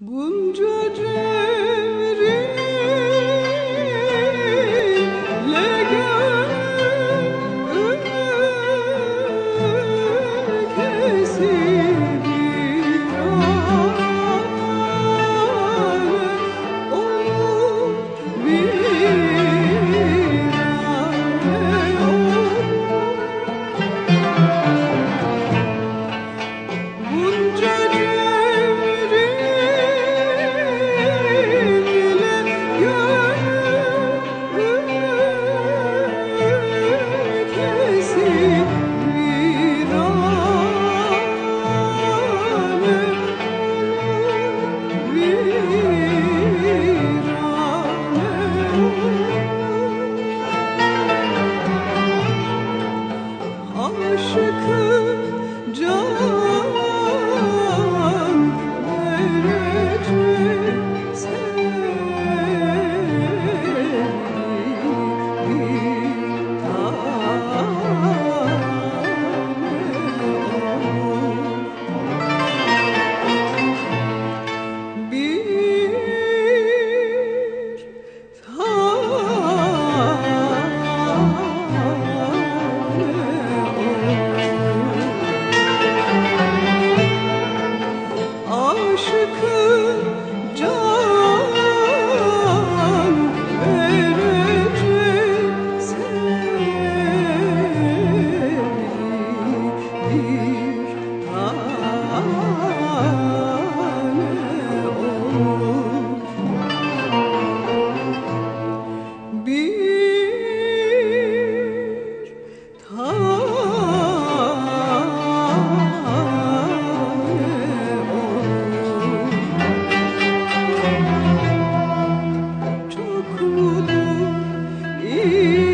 Bunca cevriyle you.